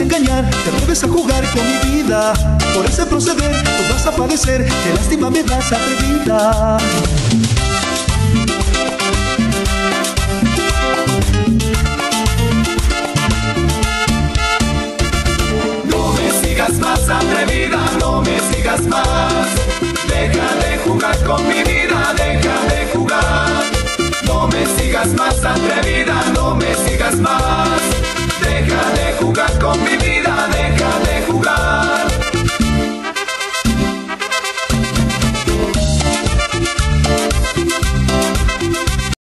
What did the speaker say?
engañar, te atreves a jugar con mi vida. Por ese proceder tú vas a padecer, qué lástima me das atrevida. No me sigas más atrevida, no me sigas más. Deja de jugar con mi vida, deja de jugar. No me sigas más atrevida, no me sigas jugar con.